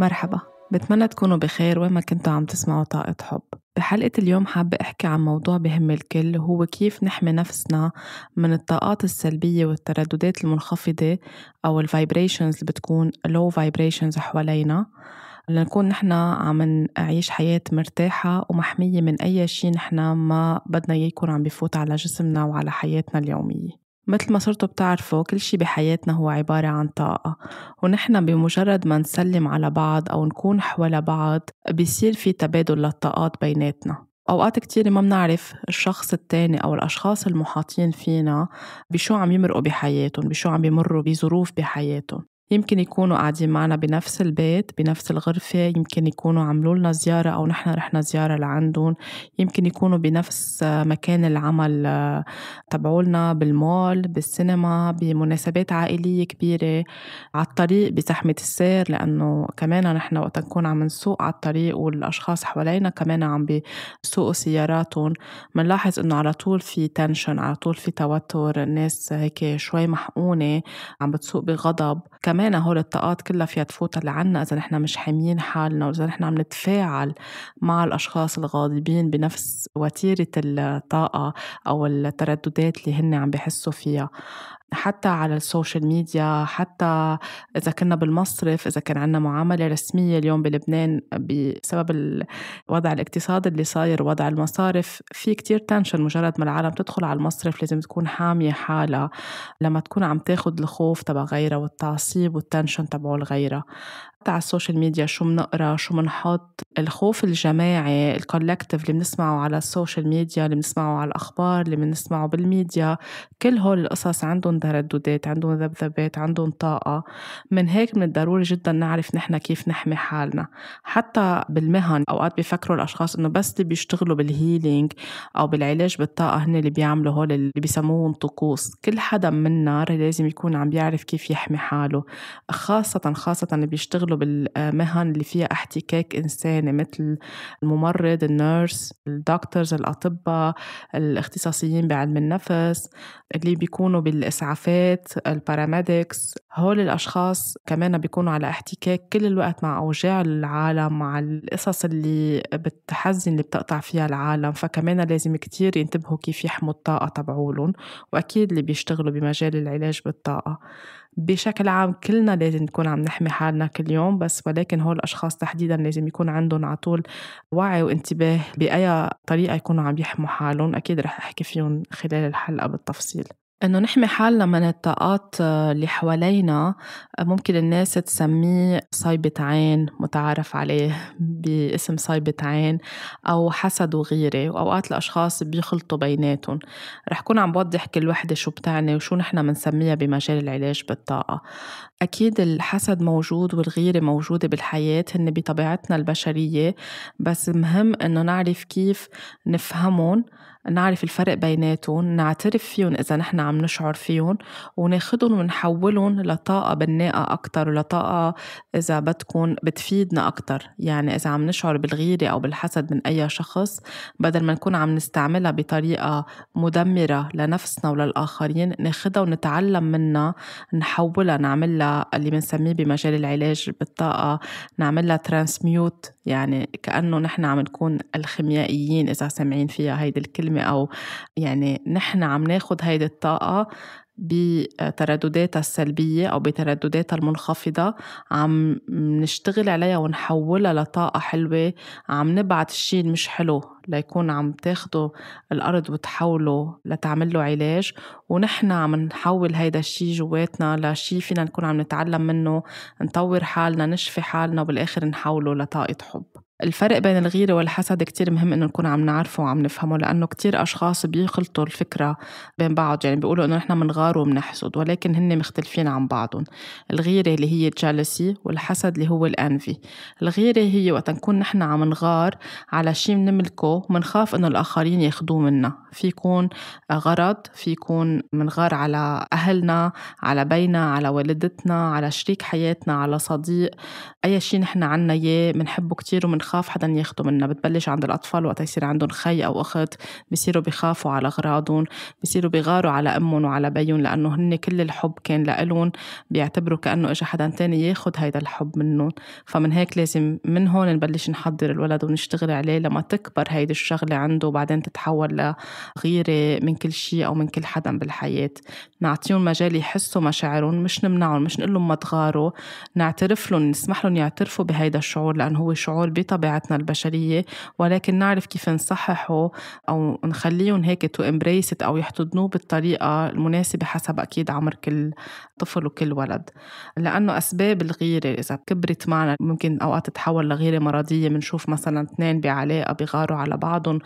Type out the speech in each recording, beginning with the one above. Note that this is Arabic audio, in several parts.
مرحبا. بتمنى تكونوا بخير وين ما كنتوا عم تسمعوا طاقة حب. بحلقة اليوم حابة أحكي عن موضوع بهم الكل هو كيف نحمي نفسنا من الطاقات السلبية والترددات المنخفضة أو الفايبريشنز اللي بتكون low vibrations حوالينا. لنكون نحن عم نعيش حياة مرتاحة ومحمية من أي شيء نحن ما بدنا يكون عم بفوت على جسمنا وعلى حياتنا اليومية. مثل ما صرتوا بتعرفوا كل شي بحياتنا هو عبارة عن طاقة. ونحن بمجرد ما نسلم على بعض أو نكون حول بعض بيصير في تبادل للطاقات بيناتنا. أوقات كتير ما بنعرف الشخص التاني أو الأشخاص المحاطين فينا بشو عم يمرقوا بحياتهم بشو عم بيمروا بظروف بحياتهم. يمكن يكونوا قاعدين معنا بنفس البيت بنفس الغرفة يمكن يكونوا عملوا لنا زيارة أو نحن رحنا زيارة لعندهم. يمكن يكونوا بنفس مكان العمل آه، تبعولنا بالمول بالسينما بمناسبات عائلية كبيرة على الطريق بزحمة السير. لأنه كمان نحن وقت نكون عم نسوق على الطريق والأشخاص حوالينا كمان عم بيسوقوا سياراتهم بنلاحظ إنه على طول في تنشن على طول في توتر. الناس هيك شوي محقونة عم بتسوق بغضب. كمان كمان هول الطاقات كلها فيها تفوت لعنا إذا نحن مش حاميين حالنا وإذا نحن عم نتفاعل مع الأشخاص الغاضبين بنفس وتيرة الطاقة أو الترددات اللي هن عم بحسوا فيها. حتى على السوشيال ميديا حتى إذا كنا بالمصرف إذا كان عنا معاملة رسمية اليوم بلبنان بسبب الوضع الاقتصادي اللي صاير وضع المصارف في كتير tension مجرد ما العالم تدخل على المصرف لازم تكون حامية حالها. لما تكون عم تاخد الخوف تبع غيرها والتعصيب وال tension تبعه لغيرها. حتى على السوشيال ميديا شو بنقرا شو بنحط الخوف الجماعي ال collective اللي بنسمعه على السوشيال ميديا اللي بنسمعه على الأخبار اللي بنسمعه بالميديا كل هول القصص عندهم ترددات عندهم ذبذبات عندهم طاقة. من هيك من الضروري جدا نعرف نحن كيف نحمي حالنا. حتى بالمهن أوقات بيفكروا الأشخاص إنه بس اللي بيشتغلوا بال healing أو بالعلاج بالطاقة هن اللي بيعملوا هول اللي بيسموهم طقوس. كل حدا منا لازم يكون عم بيعرف كيف يحمي حاله. خاصة خاصة اللي بيشتغلوا بالمهن اللي فيها احتكاك إنساني مثل الممرض ال nurse ال doctors الأطباء الاختصاصيين بعلم النفس اللي بيكونوا بالإسعافات الباراميديكس هول الأشخاص كمان بيكونوا على احتكاك كل الوقت مع أوجاع العالم مع القصص اللي بتحزن اللي بتقطع فيها العالم. فكمان لازم كتير ينتبهوا كيف يحموا الطاقة تبعولن وأكيد اللي بيشتغلوا بمجال العلاج بالطاقة. بشكل عام كلنا لازم نكون عم نحمي حالنا كل يوم بس ولكن هول الأشخاص تحديدا لازم يكون عندهم على طول وعي وانتباه بأي طريقة يكونوا عم يحموا حالهم. أكيد رح أحكي فيهم خلال الحلقة بالتفصيل. إنه نحمي حالنا من الطاقات آه، اللي حوالينا آه، ممكن الناس تسميه صيبة عين متعارف عليه باسم صيبة عين أو حسد وغيرة وأوقات الأشخاص بيخلطوا بيناتهم. رح كون عم بوضح كل وحدة شو بتعني وشو نحن بنسميها بمجال العلاج بالطاقة. أكيد الحسد موجود والغيرة موجودة بالحياة هن بطبيعتنا البشرية بس مهم إنه نعرف كيف نفهمهم نعرف الفرق بيناتهم نعترف فيهم إذا نحن عم نشعر فيهم وناخدهم ونحولهم لطاقة بناءة أكتر ولطاقة إذا بدكم بتفيدنا أكتر. يعني إذا عم نشعر بالغيرة أو بالحسد من أي شخص بدل ما نكون عم نستعملها بطريقة مدمرة لنفسنا وللآخرين ناخدها ونتعلم منها نحولها نعملها اللي بنسميه بمجال العلاج بالطاقة نعملها ترانسميوت يعني كأنه نحن عم نكون الخيميائيين إذا سامعين فيها هيدي الكلمة. أو يعني نحن عم ناخد هيدي الطاقة بتردداتها السلبية أو بتردداتها المنخفضة عم نشتغل عليها ونحولها لطاقة حلوة عم نبعت الشيء المش حلو ليكون عم تاخده الأرض وتحوله لتعمل له علاج. ونحن عم نحول هيدا الشيء جواتنا لشيء فينا نكون عم نتعلم منه نطور حالنا نشفي حالنا وبالآخر نحوله لطاقة حب. الفرق بين الغيرة والحسد كتير مهم إنه نكون عم نعرفه وعم نفهمه لأنه كتير أشخاص بيخلطوا الفكرة بين بعض يعني بيقولوا إنه نحن منغار ومنحسد ولكن هن مختلفين عن بعضهم. الغيرة اللي هي الجالسي والحسد اللي هو الأنفي. الغيرة هي وقت نكون نحن عم نغار على شيء بنملكه منخاف إنه الآخرين ياخدوه منا. في يكون غرض في يكون منغار على أهلنا على بينا على والدتنا على شريك حياتنا على صديق أي شيء نحن عنا إياه بنحبه كتير ومنخاف بخاف حدا ياخده منها بتبلش عند الأطفال وقت يصير عندهم خي أو أخت بصيروا بخافوا على أغراضهم بصيروا بيغاروا على أمهم وعلى بيهم لأنه هن كل الحب كان لإلهم بيعتبروا كأنه إجا حدا تاني ياخد هيدا الحب منهم. فمن هيك لازم من هون نبلش نحضر الولد ونشتغل عليه لما تكبر هيدي الشغلة عنده وبعدين تتحول لغيرة من كل شيء أو من كل حدا بالحياة. نعطيهم مجال يحسوا مشاعرهم مش نمنعهم مش نقول لهم ما تغاروا نعترف لهم نسمح لهم يعترفوا بهيدا الشعور لأنه هو شعور بطبيعتنا البشرية ولكن نعرف كيف نصححه أو نخليهم هيك to embrace أو يحتضنوه بالطريقة المناسبة حسب أكيد عمر كل طفل وكل ولد. لأنه أسباب الغيرة إذا كبرت معنا ممكن أوقات تتحول لغيرة مرضية بنشوف مثلا اثنين بعلاقة بيغاروا على بعضهم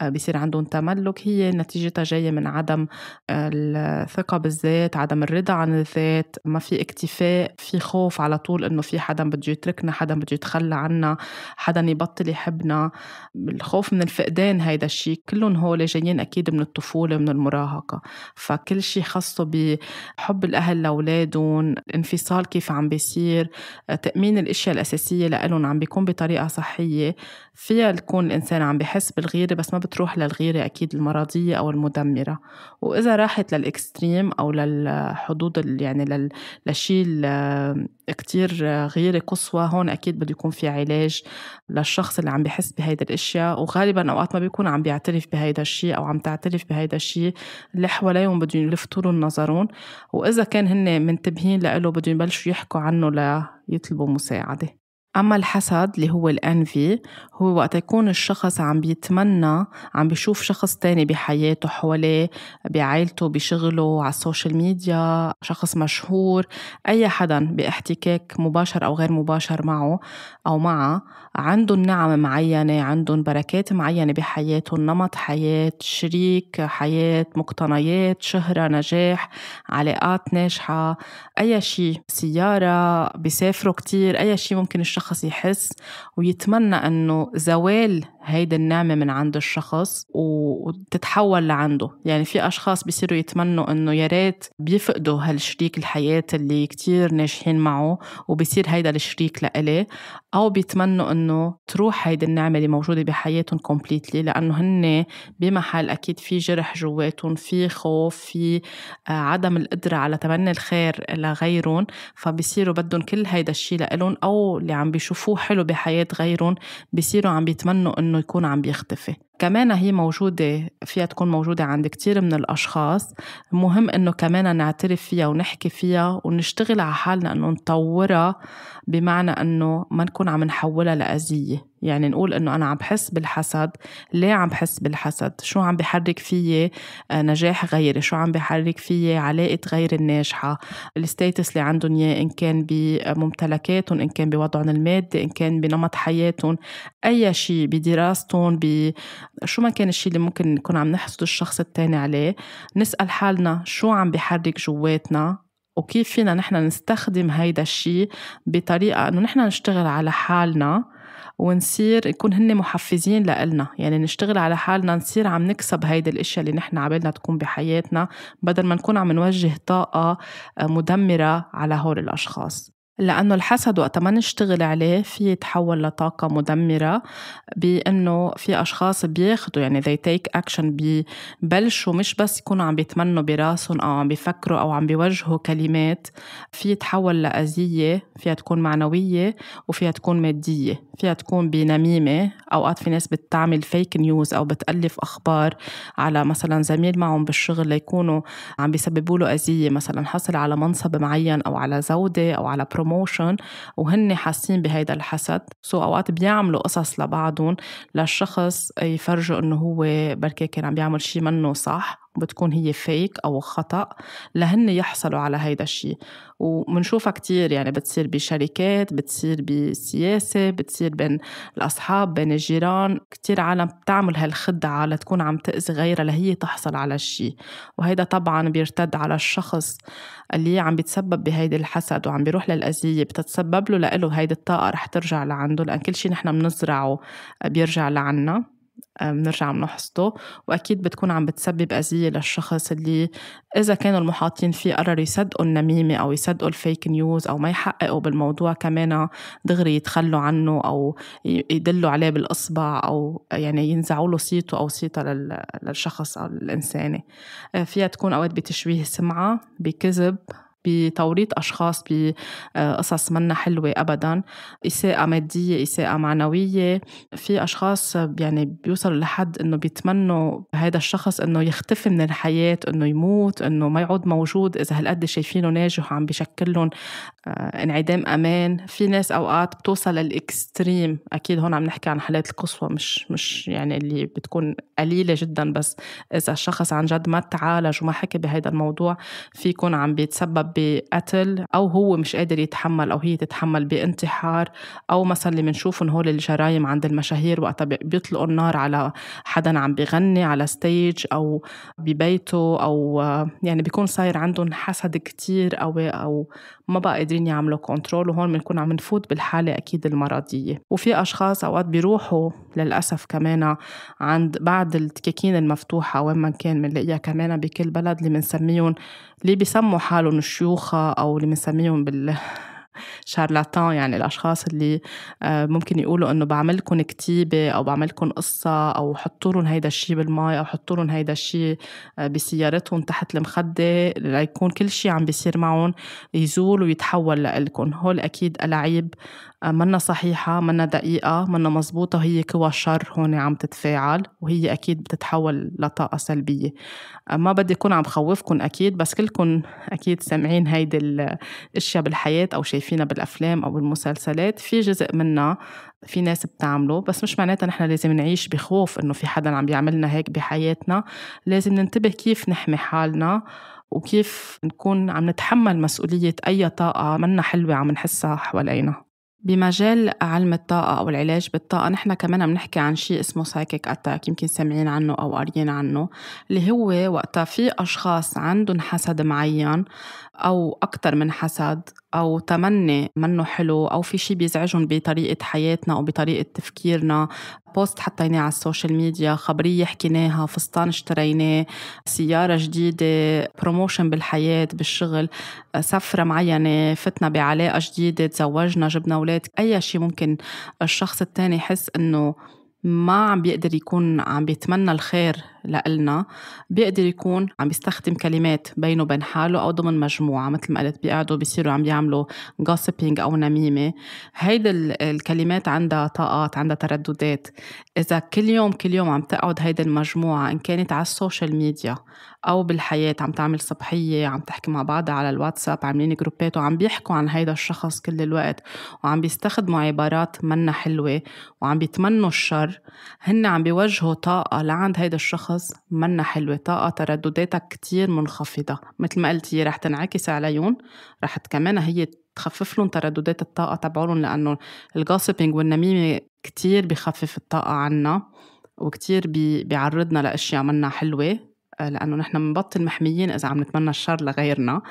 آه، بيصير عندهم تملك هي نتيجتها جاية من عدم الثقة بالذات عدم الرضا عن الذات ما في اكتفاء في خوف على طول إنه في حدا بده يتركنا حدا بده يتخلى عنا حدا يبطل يحبنا. الخوف من الفقدان هيدا الشيء كلهم هول جايين أكيد من الطفولة من المراهقة. فكل شيء خاصه بحب الأهل لأولادهم الانفصال كيف عم بيصير تأمين الأشياء الأساسية لهم عم بيكون بطريقة صحية. فيها يكون الإنسان عم بحس بالغيرة بس ما بتروح للغيرة أكيد المرضية أو المدمرة. وإذا راحت للإكستريم أو للحدود يعني للشيء كتير غيرة قصوى هون أكيد بده يكون في علاج للشخص اللي عم بحس بهيدا الأشياء وغالبا أوقات ما بيكون عم بيعترف بهيدا الشيء أو عم تعترف بهيدا الشيء اللي حواليهم بدهم يلفتوا له نظرهم وإذا كان هن منتبهين له بدهم يبلشوا يحكوا عنه ليطلبوا مساعدة. أما الحسد اللي هو ال envy هو وقت يكون الشخص عم بيتمنى عم بيشوف شخص تاني بحياته حواليه بعائلته بشغله على السوشيال ميديا شخص مشهور أي حدا بإحتكاك مباشر أو غير مباشر معه أو معها عندهم نعم معينة عندهم بركات معينة بحياتهم نمط حياة شريك حياة مقتنيات شهرة نجاح علاقات ناجحة أي شيء سيارة بيسافروا كتير أي شيء ممكن الشخص يحس ويتمنى إنه زوال هيدي النعمة من عند الشخص وتتحول لعنده. يعني في أشخاص بيصيروا يتمنوا إنه يا ريت بيفقدوا هالشريك الحياة اللي كتير ناجحين معه وبصير هيدا الشريك لإلي أو بيتمنوا إنه تروح هيدي النعمة اللي موجودة بحياتهم كومبليتلي لأنه هن بمحل أكيد في جرح جواتهم في خوف في آه، عدم القدرة على تمني الخير لغيرهم. فبصيروا بدهم كل هيدا الشيء لإلهم أو اللي عم بيشوفوه حلو بحياة غيرهم بصيروا عم بيتمنوا إنه يكون عم بيختفي. كمان هي موجودة فيها تكون موجودة عند كتير من الأشخاص. مهم إنه كمان نعترف فيها ونحكي فيها ونشتغل على حالنا إنه نطورها بمعنى إنه ما نكون عم نحولها لأذية. يعني نقول إنه أنا عم بحس بالحسد. ليه عم بحس بالحسد؟ شو عم بحرك فيي؟ آه، نجاح غيري. شو عم بحرك فيي؟ علاقة غير الناجحة. الستيتس اللي عندهم إياه إن كان بممتلكاتهم إن كان بوضعهم المادي إن كان بنمط حياتهم. أي شيء بدراستهم شو ما كان الشيء اللي ممكن نكون عم نحسد الشخص التاني عليه نسأل حالنا شو عم بحرك جواتنا وكيف فينا نحن نستخدم هيدا الشيء بطريقة إنه نحن نشتغل على حالنا ونصير يكون هن محفزين لإلنا. يعني نشتغل على حالنا نصير عم نكسب هيدي الإشياء اللي نحن عبالنا تكون بحياتنا بدل ما نكون عم نوجه طاقة مدمرة على هول الأشخاص. لأنه الحسد وقت ما نشتغل عليه في يتحول لطاقة مدمرة بأنه في أشخاص بياخدوا يعني they take action ببلشوا مش بس يكونوا عم بيتمنوا براسهم أو عم بيفكروا أو عم بيوجهوا كلمات في يتحول لأذية فيها تكون معنوية وفيها تكون مادية فيها تكون بنميمة. أوقات في ناس بتعمل fake news أو بتألف أخبار على مثلا زميل معهم بالشغل ليكونوا عم بيسببوا له أذية مثلا حصل على منصب معين أو على زودة أو على promo promotion وهن حاسين بهيدا الحسد. so أوقات بيعملوا قصص لبعضهم للشخص يفرجوا إنه هو بركي كان عم بيعمل شيء منه صح بتكون هي fake أو خطأ لهن يحصلوا على هيدا الشيء ومنشوفها كتير يعني بتصير بشركات بتصير بالسياسة بتصير بين الأصحاب بين الجيران. كتير عالم بتعمل هالخدعة لتكون عم تأذي غيرها لهي تحصل على الشيء وهيدا طبعا بيرتد على الشخص اللي عم بيتسبب بهيدي الحسد وعم بيروح للأذية. بتتسبب له لإله هيدي الطاقة رح ترجع لعنده لأن كل شيء نحن بنزرعه بيرجع لعنا. بنرجع بنحصده وأكيد بتكون عم بتسبب أذية للشخص اللي إذا كانوا المحاطين فيه قرروا يصدقوا النميمة أو يصدقوا الفيك نيوز أو ما يحققوا بالموضوع كمان دغري يتخلوا عنه أو يدلوا عليه بالإصبع أو يعني ينزعوا له صيته أو صيته للشخص أو الإنساني فيها تكون أوقات بتشويه سمعة بكذب بتوريط أشخاص بقصص منا حلوة أبدا. إساءة مادية إساءة معنوية. في أشخاص يعني بيوصلوا لحد إنه بيتمنوا هذا الشخص إنه يختفي من الحياة إنه يموت إنه ما يعود موجود إذا هالقد شايفينه ناجح وعم بيشكل لهم آه، انعدام أمان. في ناس أوقات بتوصل للإكستريم. أكيد هون عم نحكي عن حالات القصوى مش مش يعني اللي بتكون قليلة جدا بس إذا الشخص عن جد ما تعالج وما حكي بهذا الموضوع في يكون عم بيتسبب بقتل أو هو مش قادر يتحمل أو هي تتحمل بانتحار أو مثلا اللي بنشوفهم هول الجرايم عند المشاهير وقتها بيطلقوا النار على حدا عم بغني على stage أو ببيته أو يعني بيكون صاير عندهم حسد كتير قوي أو ما بقى قادرين يعملوا control وهون بنكون عم نفوت بالحالة أكيد المرضية. وفي أشخاص أوقات بيروحوا للأسف كمان عند بعض التكاكين المفتوحة وين ما كان بنلاقيها كمان بكل بلد اللي بنسميهم اللي بيسموا حالهم الشيوخة أو اللي بنسميهم بال شارلاتان يعني الأشخاص اللي آه، ممكن يقولوا إنه بعملكم كتيبة أو بعملكم قصة أو حطوا لهم هيدا الشيء بالماء أو حطوا لهم هيدا الشيء آه، بسيارتهم تحت المخدة ليكون كل شيء عم بيصير معهم يزول ويتحول لإلكم هول ألعاب آه، منا صحيحة منا دقيقة منا مزبوطة هي كوى الشر هون عم تتفاعل وهي أكيد بتتحول لطاقة سلبية. آه، ما بدي أكون عم خوفكم أكيد بس كلكم أكيد سامعين هيدي الأشياء بالحياة أو شايفينها بالأفلام أو بالمسلسلات. في جزء منها في ناس بتعمله بس مش معناتها نحن لازم نعيش بخوف إنه في حدا عم بيعملنا هيك بحياتنا. لازم ننتبه كيف نحمي حالنا وكيف نكون عم نتحمل مسؤولية أي طاقة منا حلوة عم نحسها حوالينا. بمجال علم الطاقة أو العلاج بالطاقة. نحن كمان بنحكي عن شيء اسمه سايكيك أتاك يمكن سامعين عنه أو قاريين عنه اللي هو وقتها في أشخاص عندهم حسد معين أو أكتر من حسد أو تمني منه حلو أو في شي بيزعجهم بطريقة حياتنا أو بطريقة تفكيرنا. post حطيناه على السوشيال ميديا خبرية حكيناها فستان اشتريناه سيارة جديدة promotion بالحياة بالشغل سفرة معينة فتنا بعلاقة جديدة تزوجنا جبنا أولاد. أي شي ممكن الشخص التاني يحس إنه ما عم بيقدر يكون عم بيتمنى الخير لإلنا بيقدر يكون عم بيستخدم كلمات بينه وبين حاله أو ضمن مجموعة مثل ما قلت بيقعدوا بيصيروا عم بيعملوا gossiping أو نميمة. هيدا الكلمات عندها طاقات عندها ترددات. إذا كل يوم كل يوم عم تقعد هيدا المجموعة إن كانت على السوشيال ميديا أو بالحياة عم تعمل صبحية عم تحكي مع بعضها على الواتساب عاملين جروبات وعم بيحكوا عن هيدا الشخص كل الوقت وعم بيستخدموا عبارات منا حلوة وعم بيتمنوا الشر هن عم بيوجهوا طاقة لعند هيدا الشخص منا حلوة طاقة تردداتها كتير منخفضة. مثل ما قلتي رح تنعكس عليهم رح كمان هي تخفف لهم ترددات الطاقة تبعولهم لأنه الجوسبينج والنميمة كتير بخفف الطاقة عنا وكتير بيعرضنا لأشياء منا حلوة لأنه نحن بنبطل محميين إذا عم نتمنى الشر لغيرنا.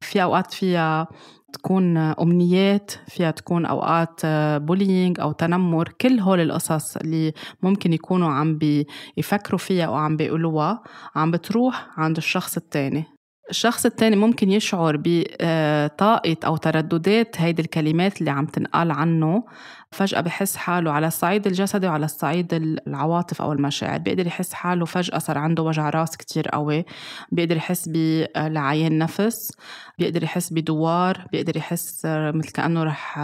في أوقات فيها تكون أمنيات فيها تكون أوقات بولينج أو تنمر كل هول القصص اللي ممكن يكونوا عم بيفكروا فيها وعم بيقولوها عم بتروح عند الشخص التاني. الشخص التاني ممكن يشعر بطاقة أو ترددات هيدي الكلمات اللي عم تنقال عنه فجأة بحس حاله على الصعيد الجسدي وعلى الصعيد العواطف أو المشاعر. بيقدر يحس حاله فجأة صار عنده وجع راس كتير قوي. بيقدر يحس بلعيان نفس. بيقدر يحس بدوار. بيقدر يحس مثل كأنه رح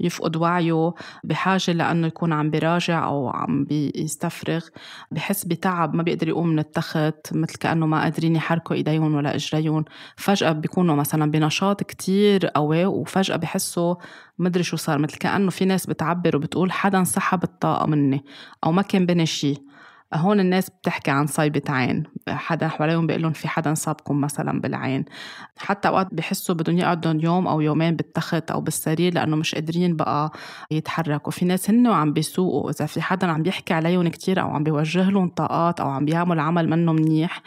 يفقد وعيه بحاجة لأنه يكون عم بيراجع أو عم بيستفرغ. بحس بتعب. ما بيقدر يقوم من التخت. مثل كأنه ما قادرين يحركوا إيديهم ولا إجريهم. فجأة بيكونوا مثلا بنشاط كتير قوي وفجأة بحسوا مدري شو صار مثل كأنه في ناس بتعبر وبتقول حدا سحب الطاقة مني أو ما كان بني شي. هون الناس بتحكي عن صيبة عين. حدا حواليهم بيقول لهم في حدا صابكم مثلا بالعين. حتى أوقات بحسوا بدهم يقعدوا يوم أو يومين بالتخت أو بالسرير لأنه مش قادرين بقى يتحركوا. في ناس هن وعم بيسوقوا. إذا في حدا عم بيحكي عليهم كتير أو عم بيوجه لهم طاقات أو عم بيعمل عمل منه منيح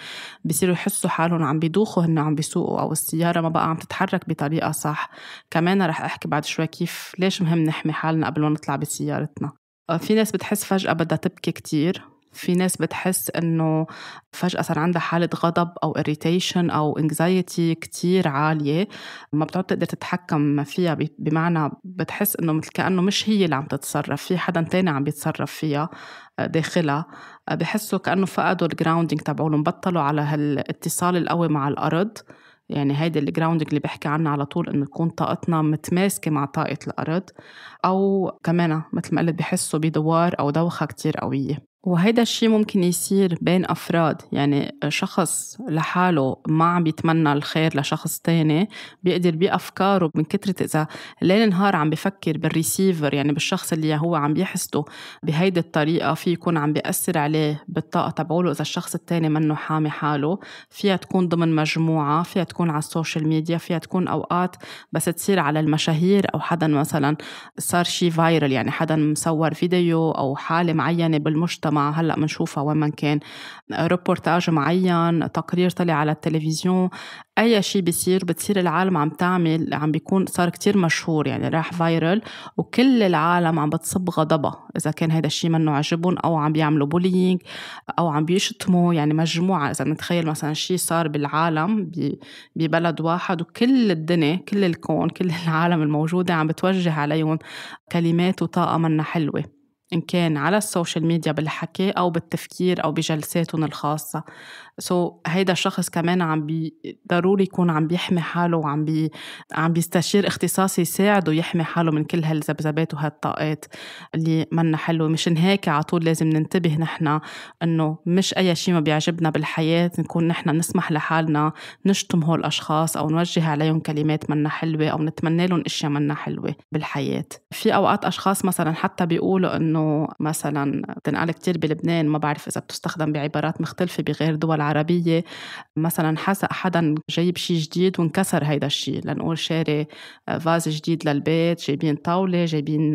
بصيروا يحسوا حالهم عم بيدوخوا هن عم بيسوقوا أو السيارة ما بقى عم تتحرك بطريقة صح. كمان رح أحكي بعد شوي كيف ليش مهم نحمي حالنا قبل ما نطلع بسيارتنا. في ناس بتحس فجأة بدها تبكي كتير. في ناس بتحس إنه فجأة صار عندها حالة غضب أو irritation أو anxiety كتير عالية ما بتعود تقدر تتحكم فيها بمعنى بتحس إنه مثل كأنه مش هي اللي عم تتصرف في حدا تاني عم بيتصرف فيها آه، داخلها. آه، بحسوا كأنه فقدوا ال grounding تبعولهم بطلوا على هالاتصال القوي مع الأرض. يعني هيدي ال grounding اللي بحكي عنها على طول إنه تكون طاقتنا متماسكة مع طاقة الأرض. أو كمان مثل ما قلت بحسوا بدوار أو دوخة كتير قوية. وهيدا الشيء ممكن يصير بين أفراد. يعني شخص لحاله ما عم بيتمنى الخير لشخص تاني بيقدر بأفكاره من كترة إذا ليل نهار عم بفكر بالريسيفر يعني بالشخص اللي هو عم يحسده بهيدي الطريقة في يكون عم بيأثر عليه بالطاقة تبعوله إذا الشخص التاني منه حامي حاله. فيها تكون ضمن مجموعة فيها تكون على السوشيال ميديا فيها تكون أوقات بس تصير على المشاهير أو حدا مثلا صار شيء viral يعني حدا مصور فيديو أو حالة معينة بالمجتمع. المجتمع هلأ بنشوفها وين ما كان. روبورتاج معين تقرير طلع على التلفزيون أي شيء بيصير بتصير العالم عم تعمل عم بيكون صار كتير مشهور يعني راح viral وكل العالم عم بتصب غضبها. إذا كان هذا الشيء منه عجبهم أو عم بيعملوا bullying أو عم بيشتموا يعني مجموعة إذا نتخيل مثلا شيء صار بالعالم ببلد واحد وكل الدنيا كل الكون كل العالم الموجودة عم بتوجه عليهم كلمات وطاقة منا حلوة. إن كان على السوشيال ميديا بالحكي أو بالتفكير أو بجلساتهم الخاصة. so so, هيدا الشخص كمان عم بي ضروري يكون عم بيحمي حاله وعم بي عم بيستشير اختصاصي يساعده يحمي حاله من كل هالذبذبات وهالطاقات اللي منا حلوة. مشان هيك على طول لازم ننتبه نحن إنه مش أي شيء ما بيعجبنا بالحياة. نكون نحن نسمح لحالنا نشتم هول الاشخاص أو نوجه عليهم كلمات منا حلوة أو نتمنى لهم إشياء منا حلوة بالحياة. في أوقات أشخاص مثلا حتى بيقولوا إنه مثلا بتنقال كتير بلبنان ما بعرف إذا بتستخدم بعبارات مختلفة بغير دول العربية مثلا حسق حدا جايب شيء جديد وانكسر هيدا الشيء لنقول شاري آه، فاز جديد للبيت جايبين طاولة جايبين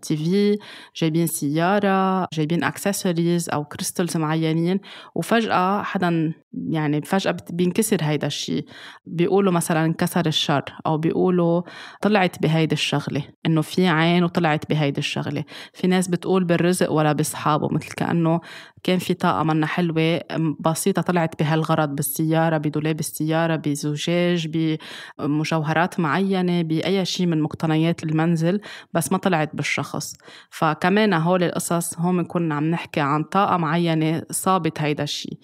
تي في جايبين سيارة جايبين اكسسوارز أو crystals معينين. وفجأة حدا يعني فجأة بينكسر هيدا الشيء بيقولوا مثلا انكسر الشر أو بيقولوا طلعت بهيدي الشغلة إنه في عين وطلعت بهيدي الشغلة. في ناس بتقول بالرزق ولا بصحابه مثل كأنه كان في طاقة منا حلوة بسيطة طلعت بهالغرض بالسيارة بدولاب السيارة بزجاج بمجوهرات معينة بأي شيء من مقتنيات المنزل بس ما طلعت بالشخص. فكمان هول القصص هون بنكون عم نحكي عن طاقة معينة صابت هيدا الشيء.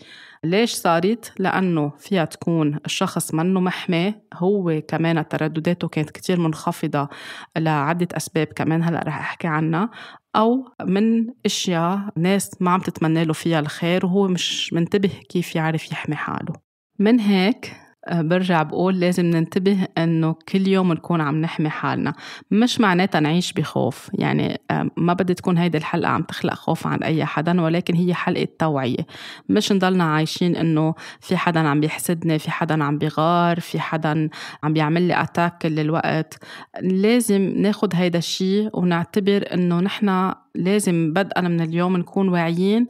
ليش صارت؟ لأنه فيها تكون الشخص منه محمي هو كمان تردداته كانت كتير منخفضة لعدة أسباب كمان هلأ رح أحكي عنها. أو من أشياء ناس ما عم تتمنى له فيها الخير وهو مش منتبه كيف يعرف يحمي حاله. من هيك برجع بقول لازم ننتبه إنه كل يوم نكون عم نحمي حالنا. مش معناتها نعيش بخوف. يعني آه، ما بدي تكون هيدي الحلقة عم تخلق خوف عند أي حدا ولكن هي حلقة توعية. مش نضلنا عايشين إنه في حدا عم بيحسدني في حدا عم بيغار في حدا عم بيعمل لي اتاك كل الوقت لازم ناخد هيدا الشيء ونعتبر إنه نحن لازم بدءا من اليوم نكون واعيين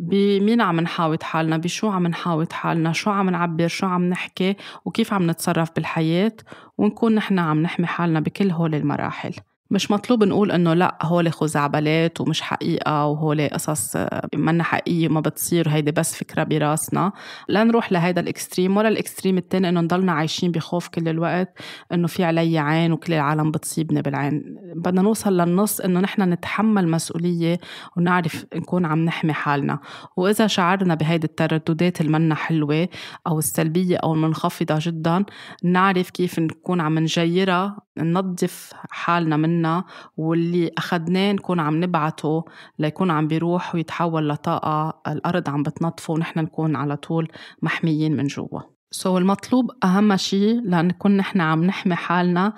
بمين عم نحاوط حالنا بشو عم نحاوط حالنا شو عم نعبر شو عم نحكي وكيف عم نتصرف بالحياة ونكون نحن عم نحمي حالنا بكل هول المراحل. مش مطلوب نقول إنه لأ هول خزعبلات ومش حقيقة وهول قصص منا حقيقية وما بتصير هيدي بس فكرة براسنا. لا نروح لهيدا ال extreme ولا ال extreme الثاني إنه نضلنا عايشين بخوف كل الوقت إنه في علي عين وكل العالم بتصيبني بالعين. بدنا نوصل للنص إنه نحن نتحمل مسؤولية ونعرف نكون عم نحمي حالنا. وإذا شعرنا بهيدي الترددات المنا حلوة أو السلبية أو المنخفضة جدا نعرف كيف نكون عم نجيرها ننظف حالنا منا واللي أخدناه نكون عم نبعته ليكون عم بيروح ويتحول لطاقة الأرض عم بتنظفه ونحن نكون على طول محميين من جوا. سو so المطلوب أهم شيء لنكون نحن عم نحمي حالنا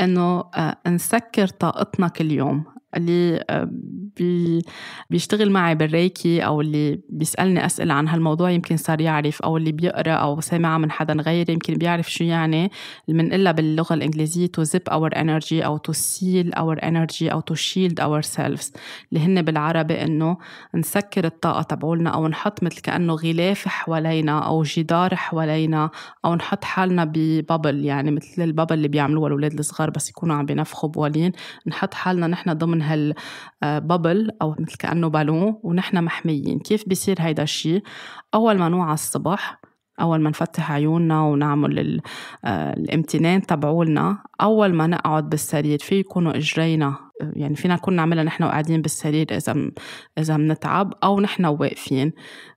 إنه آه، نسكر طاقتنا كل يوم. اللي بي بيشتغل معي بال Reiki أو اللي بيسألني أسئلة عن هالموضوع يمكن صار يعرف أو اللي بيقرأ أو سامعها من حدا غيري يمكن بيعرف شو يعني. بنقلها باللغة الإنجليزية to zip our energy أو to seal our energy أو to shield ourselves اللي هن بالعربي إنه نسكر الطاقة تبعولنا أو نحط مثل كأنه غلاف حوالينا أو جدار حوالينا أو نحط حالنا ببابل يعني مثل البابل اللي بيعملوها الأولاد الصغار بس يكونوا عم بينفخوا بولين نحط حالنا نحن ضمن هالببل أو مثل كأنه بالون ونحن محميين. كيف بيصير هيدا الشيء أول ما نوعى الصبح أول ما نفتح عيوننا ونعمل الامتنان تبعولنا أول ما نقعد بالسرير في يكونوا إجرينا. يعني فينا نكون نعملها نحن وقاعدين بالسرير إذا إذا بنتعب أو نحن واقفين.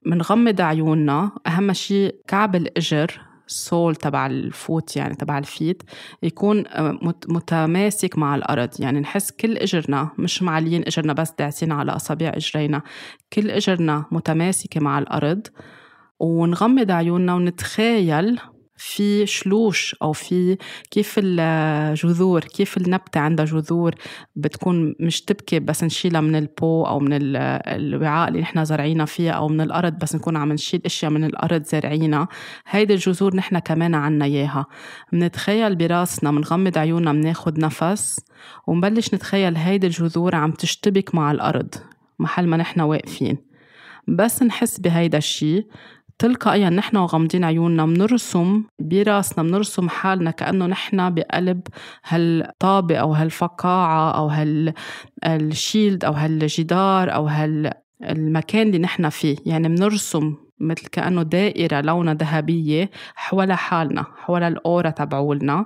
بنغمض عيوننا. أهم شيء كعب الإجر ال sole تبع ال foot يعني تبع ال feet يكون متماسك مع الأرض. يعني نحس كل إجرنا مش معليين إجرنا بس داعسين على أصابع إجرينا. كل إجرنا متماسكة مع الأرض ونغمض عيوننا ونتخيل في شلوش أو في كيف الجذور كيف النبتة عندها جذور بتكون مشتبكة بس نشيلها من ال pot أو من الوعاء اللي نحن زرعينا فيها أو من الأرض بس نكون عم نشيل أشياء من الأرض زارعينها. هيدي الجذور نحن كمان عنا إياها. منتخيل براسنا منغمض عيوننا مناخد نفس ونبلش نتخيل هيدي الجذور عم تشتبك مع الأرض محل ما نحن واقفين. بس نحس بهيدا الشي. تلقائيا نحن وغمضين عيوننا منرسم براسنا منرسم حالنا كأنه نحن بقلب هالطابة أو هالفقاعة أو هالشيلد أو هالجدار أو هالمكان اللي نحن فيه. يعني منرسم مثل كأنه دائرة لونها ذهبية حول حالنا حول الأورا تبعولنا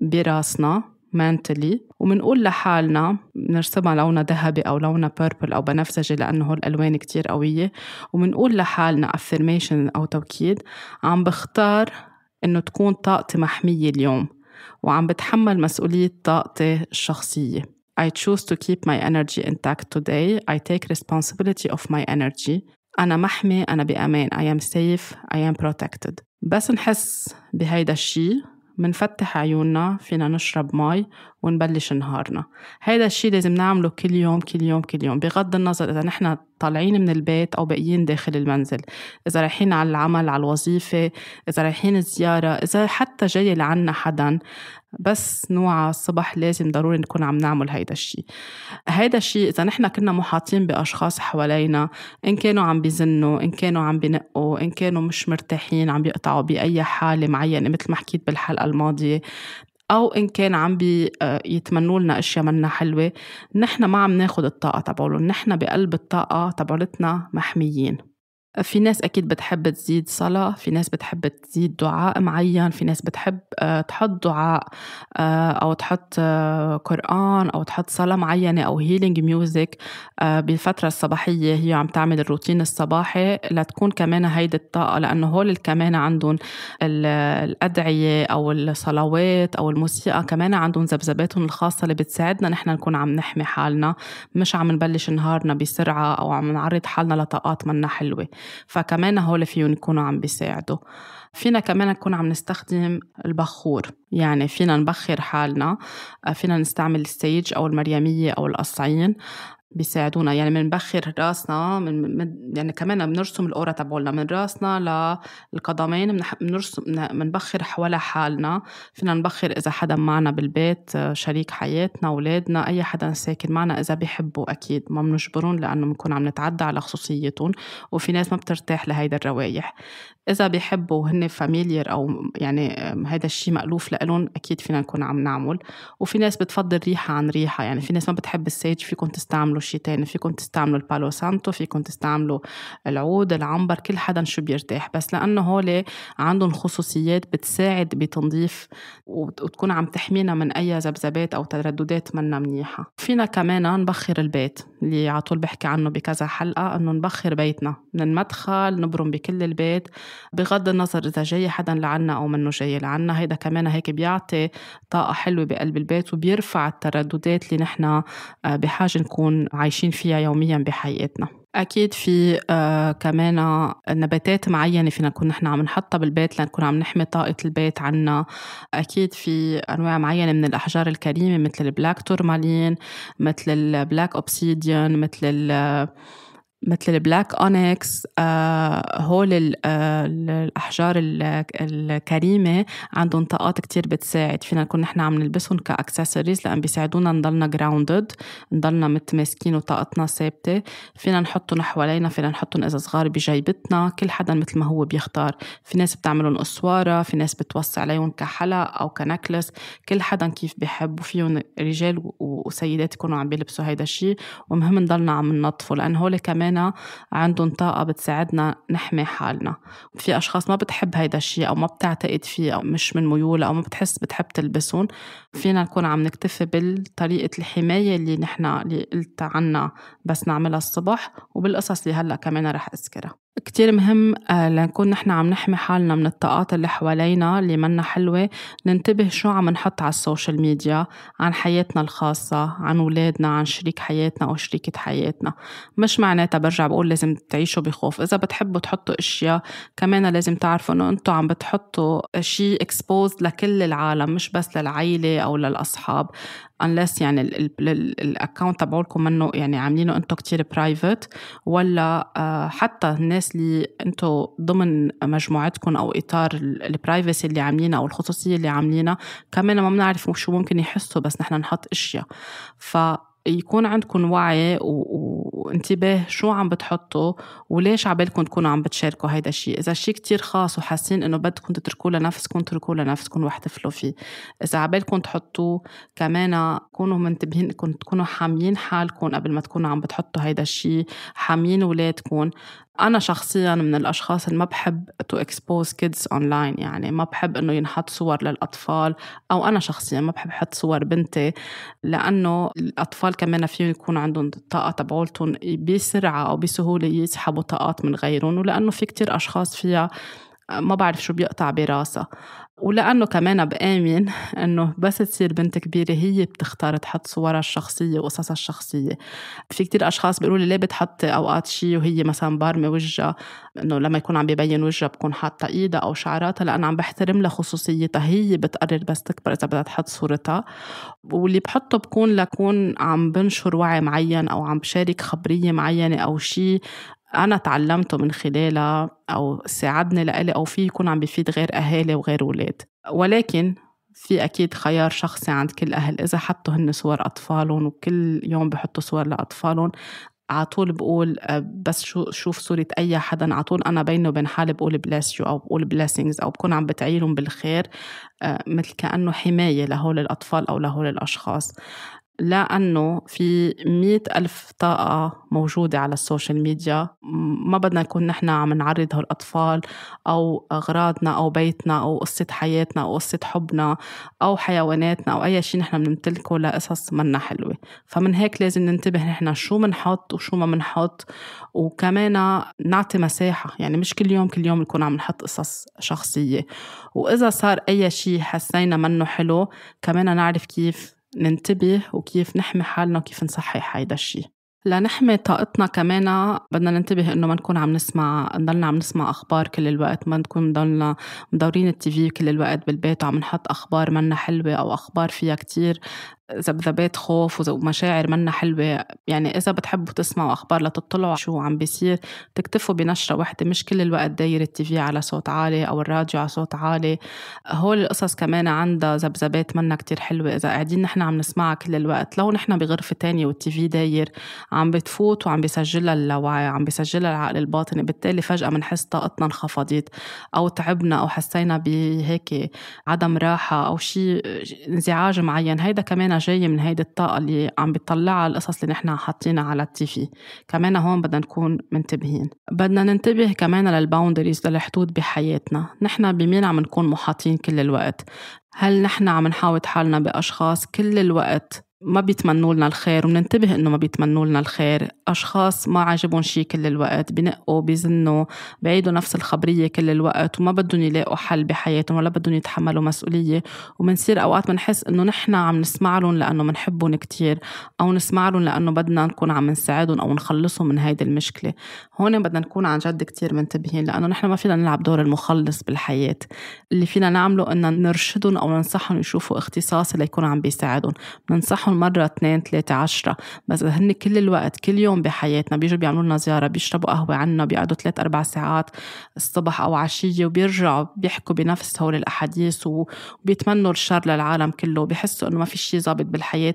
براسنا. Mentally. ومنقول لحالنا بنرسمها لونها ذهبي أو لونها purple أو بنفسجي لأنه هول الألوان كتير قوية. ومنقول لحالنا affirmation أو توكيد عم بختار إنه تكون طاقتي محمية اليوم وعم بتحمل مسؤولية طاقتي الشخصية. I choose to keep my energy intact today. I take responsibility of my energy. أنا محمي أنا بأمان. I am safe. I am protected. بس نحس بهيدا الشي. منفتح عيوننا فينا نشرب مي ونبلش نهارنا. هيدا الشيء لازم نعمله كل يوم كل يوم كل يوم. بغض النظر إذا نحن طالعين من البيت أو باقيين داخل المنزل. إذا رايحين على العمل على الوظيفة إذا رايحين زيارة إذا حتى جاي لعنا حدا بس نوعى الصبح لازم ضروري نكون عم نعمل هيدا الشيء هيدا الشيء إذا نحن كنا محاطين بأشخاص حوالينا إن كانوا عم بيزنوا إن كانوا عم بنقوا إن كانوا مش مرتاحين عم بيقطعوا بأي حالة معينة مثل ما حكيت بالحلقة الماضية أو إن كان عم بيتمنوا لنا أشياء منا حلوة نحن ما عم ناخد الطاقة تبعولهم نحن بقلب الطاقة تبعولتنا محميين. في ناس أكيد بتحب تزيد صلاة في ناس بتحب تزيد دعاء معين في ناس بتحب آه، تحط دعاء آه، أو تحط آه، قرآن أو تحط صلاة معينة أو healing music بالفترة الصباحية هي عم تعمل الروتين الصباحي. لتكون كمان هيدي الطاقة لأنه هول كمان عندهم الأدعية أو الصلوات أو الموسيقى كمان عندهم ذبذباتهم الخاصة اللي بتساعدنا نحن نكون عم نحمي حالنا. مش عم نبلش نهارنا بسرعة أو عم نعرض حالنا لطاقات منا حلوة. فكمان هول فيهم يكونوا عم بيساعدوا. فينا كمان نكون عم نستخدم البخور. يعني فينا نبخر حالنا. فينا نستعمل السيج أو المريمية أو القصعين. بيساعدونا. يعني بنبخر راسنا من, يعني كمان بنرسم الأورا تبعولنا. من راسنا للقدمين بنرسم بنبخر حول حالنا. فينا نبخر إذا حدا معنا بالبيت شريك حياتنا أولادنا أي حدا ساكن معنا إذا بيحبوا أكيد. ما بنجبرون لأنه بنكون عم نتعدى على خصوصيتهم وفي ناس ما بترتاح لهيدا الروايح. إذا بيحبوا هن familiar أو يعني هذا الشيء مألوف لإلهم أكيد فينا نكون عم نعمل. وفي ناس بتفضل ريحة عن ريحة. يعني في ناس ما بتحب ال sage فيكم تستعملوا تاني فيكم تستعملوا ال palo santo فيكم تستعملوا العود العنبر كل حدا شو بيرتاح. بس لأنه هول عندهم خصوصيات بتساعد بتنظيف وتكون عم تحمينا من أي ذبذبات أو ترددات منا منيحة. فينا كمان نبخر البيت. اللي على طول بحكي عنه بكذا حلقة إنه نبخر بيتنا من المدخل نبرم بكل البيت بغض النظر إذا جاي حدا لعنا أو منه جاي لعنا هيدا كمان هيك بيعطي طاقة حلوة بقلب البيت وبيرفع الترددات اللي نحن آه، بحاجة نكون عايشين فيها يوميا بحياتنا. أكيد في آه كمان نباتات معينة فينا نكون نحن عم نحطها بالبيت لنكون عم نحمي طاقة البيت عنا. أكيد في أنواع معينة من الأحجار الكريمة مثل ال black tourmaline مثل ال black obsidian مثل مثل ال black onyx آه هول آه الأحجار الكريمة عندهم طاقات كتير بتساعد. فينا نكون نحن عم نلبسهم كأكسسوارز لأن بيساعدونا نضلنا grounded نضلنا متماسكين وطاقتنا ثابتة. فينا نحطهم حوالينا فينا نحطهم إذا صغار بجيبتنا كل حدا مثل ما هو بيختار. في ناس بتعملهم إسوارة في ناس بتوضع عليهم كحلق أو ك necklace. كل حدا كيف بيحب وفيهم رجال وسيدات يكونوا عم بيلبسوا هيدا الشيء ومهم نضلنا عم ننظفه لأن هول كمان عندهم طاقة بتساعدنا نحمي حالنا. في أشخاص ما بتحب هيدا الشيء أو ما بتعتقد فيه أو مش من ميولها أو ما بتحس بتحب تلبسهم فينا نكون عم نكتفي بالطريقة الحماية اللي نحن اللي قلت عنها بس نعملها الصبح وبالقصص اللي هلأ كمان رح أذكرها. كتير مهم آه، لنكون نحن عم نحمي حالنا من الطاقات اللي حوالينا اللي منا حلوة ننتبه شو عم نحط على ال social media عن حياتنا الخاصة عن ولادنا عن شريك حياتنا أو شريكة حياتنا. مش معناتها برجع بقول لازم تعيشوا بخوف. إذا بتحبوا تحطوا أشياء كمان لازم تعرفوا إنه أنتوا عم بتحطوا شيء exposed لكل العالم مش بس للعيلة أو للأصحاب. Unless يعني ال account تبعولكم منه يعني عاملينه أنتم كتير private ولا آه، حتى الناس اللي أنتم ضمن مجموعتكم أو إطار ال privacy اللي عاملينها أو الخصوصية اللي عاملينها كمان ما بنعرف شو ممكن يحسوا بس نحن نحط إشياء. ف يكون عندكم وعي وانتباه شو عم بتحطوا وليش عبالكم تكونوا عم بتشاركوا هيدا الشيء إذا الشيء كتير خاص وحاسين إنه بدكم تتركوه لنفسكم اتركوه لنفسكم واحتفلوا فيه. إذا عبالكم تحطوه كمان كونوا منتبهين إنكم تكونوا حاميين حالكم قبل ما تكونوا عم بتحطوا هيدا الشيء حاميين ولادكم. أنا شخصيا من الأشخاص اللي ما بحب to expose kids online يعني ما بحب إنه ينحط صور للأطفال أو أنا شخصيا ما بحب أحط صور بنتي لأنه الأطفال كمان فيهم يكون عندهم الطاقة تبعولتهم بسرعة أو بسهولة يسحبوا طاقات من غيرهم ولأنه في كتير أشخاص فيها ما بعرف شو بيقطع براسها. ولأنه كمان بآمن إنه بس تصير بنت كبيرة هي بتختار تحط صورها الشخصية وقصصها الشخصية. في كتير أشخاص بيقولوا لي ليه بتحط أوقات شيء وهي مثلا بارمة وجهها؟ إنه لما يكون عم بيبين وجهها بكون حاطة إيدها أو شعراتها لأن عم بحترم لها خصوصيتها. هي بتقرر بس تكبر إذا بدها تحط صورتها. واللي بحطه بكون لكون عم بنشر وعي معين أو عم بشارك خبرية معينة أو شيء أنا تعلمته من خلالها أو ساعدني لإلي أو في يكون عم بفيد غير أهالي وغير أولاد ولكن في أكيد خيار شخصي عند كل أهل إذا حطوا هن صور أطفالهم وكل يوم بحطوا صور لأطفالهم على طول بقول آه، بس شو شوف صورة أي حدا على طول أنا بيني وبين حالي بقول bless you أو بقول blessings أو بكون عم بتعيلهم بالخير آه، مثل كأنه حماية لهول الأطفال أو لهول الأشخاص. لأنه في مئة ألف طاقة موجودة على السوشيال ميديا. ما بدنا نكون نحن عم نعرض هالأطفال أو أغراضنا أو بيتنا أو قصة حياتنا أو قصة حبنا أو حيواناتنا أو أي شيء نحن بنمتلكه لقصص منا حلوة. فمن هيك لازم ننتبه نحن شو منحط وشو ما منحط. وكمان نعطي مساحة يعني مش كل يوم كل يوم نكون عم نحط قصص شخصية. وإذا صار أي شيء حسينا منه حلو كمان نعرف كيف ننتبه وكيف نحمي حالنا وكيف نصحح هيدا الشيء لنحمي طاقتنا كمان بدنا ننتبه إنه ما نكون عم نسمع نضلنا عم نسمع أخبار كل الوقت ما نكون نضلنا مدورين التي في كل الوقت بالبيت وعم نحط أخبار منا حلوة أو أخبار فيها كتير. ذبذبات خوف ومشاعر منا حلوة يعني إذا بتحبوا تسمعوا أخبار لتطلعوا شو عم بيصير تكتفوا بنشرة واحدة مش كل الوقت داير التي على صوت عالي أو الراديو على صوت عالي. هول القصص كمان عندها ذبذبات منا كتير حلوة إذا قاعدين نحن عم نسمعها كل الوقت. لو نحن بغرفة تانية والتي داير عم بتفوت وعم بيسجلها اللاوعي عم بيسجلها العقل الباطني بالتالي فجأة بنحس طاقتنا انخفضت أو تعبنا أو حسينا بهيك عدم راحة أو شيء انزعاج معين. هيدا كمان جاية من هيدي الطاقة اللي عم بتطلعها القصص اللي نحن حاطينها على التيفي كمان هون بدنا نكون منتبهين. بدنا ننتبه كمان للباوندريز للحدود بحياتنا. نحن بمين عم نكون محاطين كل الوقت؟ هل نحن عم نحاوط حالنا بأشخاص كل الوقت ما بيتمنوا لنا الخير وبننتبه إنه ما بيتمنوا لنا الخير. أشخاص ما عاجبهم شيء كل الوقت بنقوا بيزنوا بعيدوا نفس الخبرية كل الوقت وما بدهم يلاقوا حل بحياتهم ولا بدهم يتحملوا مسؤولية. وبنصير أوقات بنحس إنه نحن عم نسمع لهم لأنه بنحبهم كتير أو نسمع لهم لأنه بدنا نكون عم نساعدهم أو نخلصهم من هيدي المشكلة. هون بدنا نكون عن جد كتير منتبهين لأنه نحن ما فينا نلعب دور المخلص بالحياة. اللي فينا نعمله ان نرشدهم أو ننصحهم يشوفوا اختصاصي ليكونوا عم بيساعدهم. ننصحهم نشوفهم مرة اثنين ثلاثة عشرة. بس إذا هن كل الوقت كل يوم بحياتنا بيجوا بيعملوا لنا زيارة بيشربوا قهوة عنا بيقعدوا ثلاث أربع ساعات الصبح أو عشية وبيرجعوا بيحكوا بنفس هول الأحاديث وبيتمنوا الشر للعالم كله. بيحسوا إنه ما في شيء ظابط بالحياة.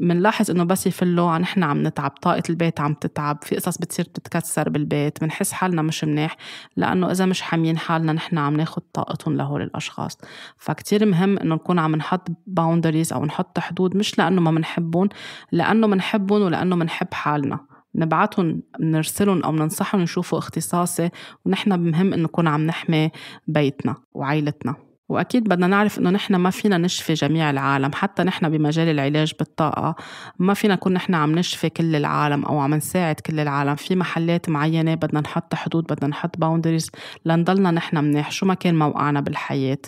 منلاحظ إنه بس يفلوا نحن عم نتعب طاقة البيت عم تتعب في قصص بتصير تتكسر بالبيت بنحس حالنا مش منيح لأنه إذا مش حاميين حالنا نحن عم ناخد طاقتهم لهول الأشخاص. فكتير مهم إنه نكون عم نحط باوندريز أو نحط حدود مش لأنه ما منحبهم لأنه منحبهم ولأنه منحب حالنا. نبعتهم نرسلهم أو ننصحهم يشوفوا اختصاصي ونحن مهم إنه نكون عم نحمي بيتنا وعائلتنا وأكيد بدنا نعرف إنه نحن ما فينا نشفي جميع العالم حتى نحن بمجال العلاج بالطاقة ما فينا نكون نحن عم نشفي كل العالم أو عم نساعد كل العالم. في محلات معينة بدنا نحط حدود بدنا نحط باوندريز لنضلنا نحن منيح. شو ما كان موقعنا بالحياة.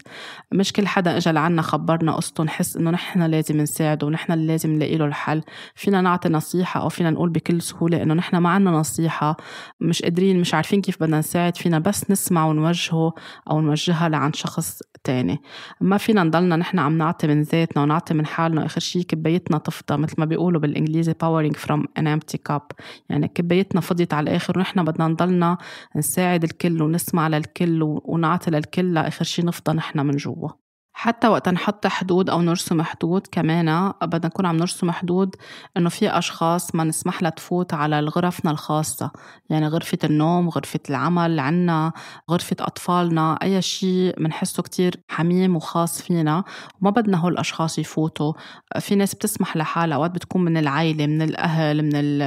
مش كل حدا اجى لعنا خبرنا قصته نحس إنه نحن لازم نساعده ونحن اللي لازم نلاقي له الحل. فينا نعطي نصيحة أو فينا نقول بكل سهولة إنه نحن ما عنا نصيحة. مش قادرين مش عارفين كيف بدنا نساعد. فينا بس نسمع ونوجهه أو نوجهها لعند شخص تاني. ما فينا نضلنا نحن عم نعطي من ذاتنا ونعطي من حالنا آخر شيء كبايتنا تفضى مثل ما بيقولوا بالإنجليزي powering from an empty cup. يعني كبايتنا فضيت على الآخر ونحن بدنا نضلنا نساعد الكل ونسمع للكل ونعطي للكل لآخر شيء نفضى نحن من جوا. حتى وقت نحط حدود أو نرسم حدود كمان بدنا نكون عم نرسم حدود إنه في أشخاص ما نسمح لها تفوت على غرفنا الخاصة. يعني غرفة النوم غرفة العمل عنا غرفة أطفالنا أي شيء بنحسه كتير حميم وخاص فينا. وما بدنا هول الأشخاص يفوتوا. في ناس بتسمح لحالها. أوقات بتكون من العائلة من الأهل من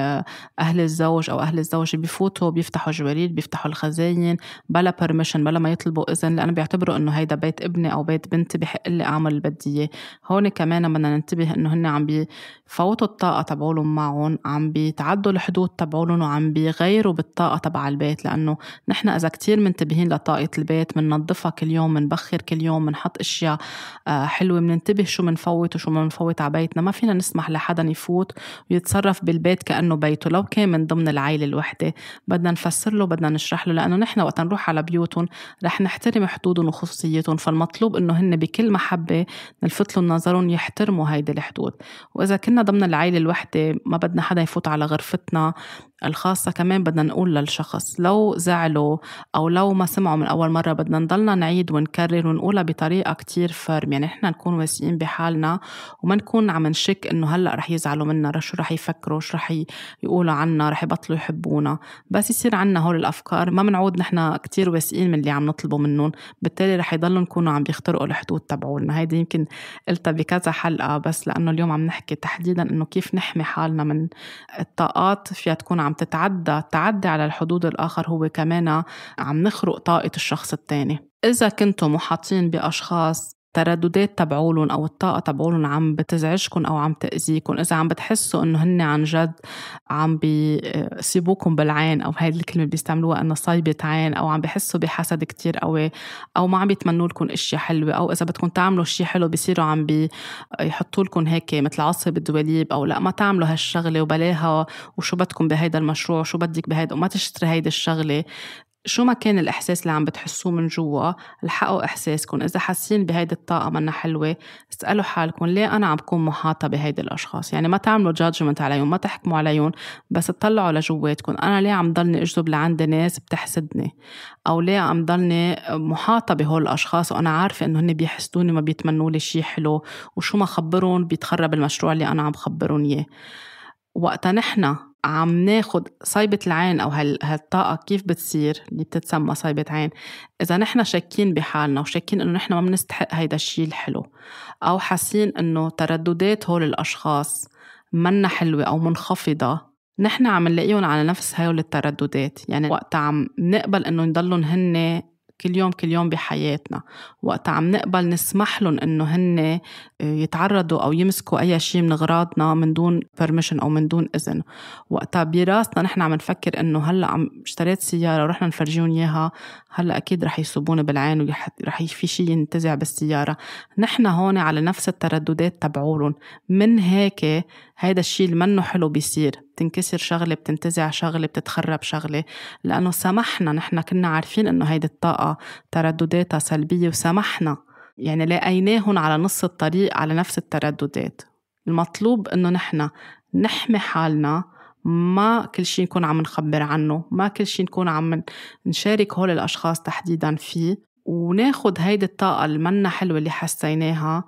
أهل الزوج أو أهل الزوجة بيفوتوا بيفتحوا جواريد بيفتحوا الخزاين بلا permission بلا ما يطلبوا إذن. لأنه بيعتبروا إنه هيدا بيت ابني أو بيت بنتي بحق لي اعمل اللي بدي اياه هون كمان بدنا ننتبه إنه هن عم بفوتوا الطاقة تبعولهم معهم عم بيتعدوا الحدود تبعولهم وعم بيغيروا بالطاقة تبع البيت لأنه نحن إذا كتير منتبهين لطاقة البيت بننظفها كل يوم بنبخر كل يوم بنحط أشياء آه، حلوة بننتبه شو بنفوت وشو ما بنفوت على بيتنا. ما فينا نسمح لحدا يفوت ويتصرف بالبيت كأنه بيته لو كان من ضمن العائله الوحدة. بدنا نفسر له بدنا نشرح له لأنه نحن وقت نروح على بيوتهم رح نحترم حدودهم وخصوصيتهم فالمطلوب إنه هن بكل محبة نلفت لهم نظرهم يحترموا هيدي الحدود. وإذا كنا ضمن العائلة الوحدة ما بدنا حدا يفوت على غرفتنا. الخاصة كمان بدنا نقول للشخص لو زعلوا أو لو ما سمعوا من أول مرة بدنا نضلنا نعيد ونكرر ونقولها بطريقة كتير فرم يعني إحنا نكون واثقين بحالنا وما نكون عم نشك إنه هلأ رح يزعلوا منا شو رح يفكروا شو رح يقولوا عنا رح يبطلوا يحبونا. بس يصير عنا هول الأفكار ما بنعود نحن كتير واثقين من اللي عم نطلبه منهم بالتالي رح يضلوا نكونوا عم بيخترقوا الحدود تبعولنا. هيدي يمكن قلتها بكذا حلقة بس لأنه اليوم عم نحكي تحديدا إنه كيف نحمي حالنا من الطاقات فيها تكون عم تتعدى التعدي على الحدود الآخر هو كمان عم نخرق طاقة الشخص التاني. إذا كنتم محاطين بأشخاص الترددات تبعولن أو الطاقة تبعولن عم بتزعجكم أو عم تاذيكم إذا عم بتحسوا إنه هن عن جد عم بيصيبوكم بالعين أو هاي الكلمة بيستعملوها إنه صايبة عين أو عم بحسوا بحسد كتير قوي أو ما عم بيتمنوا لكم إشياء حلوة أو إذا بدكم تعملوا شيء حلو بيصيروا عم بيحطوا لكم هيك مثل عصي بالدواليب أو لا ما تعملوا هالشغلة وبلاها وشو بدكم بهيدا المشروع وشو بدك بهيدا وما تشتري هيدي الشغلة. شو ما كان الإحساس اللي عم بتحسوه من جوا الحقوا إحساسكم. إذا حاسين بهيدي الطاقة منا حلوة اسألوا حالكم ليه أنا عم بكون محاطة بهيدي الأشخاص؟ يعني ما تعملوا جادجمنت عليهم ما تحكموا عليهم بس تطلعوا لجواتكم. أنا ليه عم ضلني أجذب لعندي ناس بتحسدني؟ أو ليه عم ضلني محاطة بهول الأشخاص وأنا عارفة إنه هن بيحسدوني ما بيتمنوا لي شيء حلو؟ وشو ما خبرهم بيتخرب المشروع اللي أنا عم خبرهم إياه. وقتا نحن عم ناخد صيبة العين أو هالطاقة كيف بتصير؟ اللي بتتسمى صيبة عين. إذا نحن شاكين بحالنا وشاكين إنه نحن ما بنستحق هيدا الشيء الحلو أو حاسين إنه ترددات هول الأشخاص منا حلوة أو منخفضة نحن عم نلاقيهم على نفس هول الترددات. يعني وقت عم نقبل إنه يضلون هن كل يوم كل يوم بحياتنا. وقت عم نقبل نسمح لهم إنه هن آه، يتعرضوا أو يمسكوا أي شيء من أغراضنا من دون بيرميشن أو من دون إذن. وقتها براسنا نحن عم نفكر إنه هلأ عم اشتريت سيارة ورحنا نفرجيهم إياها. هلأ أكيد رح يصوبوني بالعين ورح في شيء ينتزع بالسيارة. نحن هون على نفس الترددات تبعولن. من هيك هيدا الشيء اللي منه حلو بيصير. بتنكسر شغلة بتنتزع شغلة بتتخرب شغلة. لأنه سمحنا نحن كنا عارفين إنه هيدي الطاقة تردداتها سلبية وسمحنا. يعني لاقيناهم على نص الطريق على نفس الترددات. المطلوب إنه نحن نحمي حالنا ما كل شيء نكون عم نخبر عنه ما كل شيء نكون عم نشارك هول الأشخاص تحديدا فيه. وناخد هيدي الطاقة المنا حلوة اللي حسيناها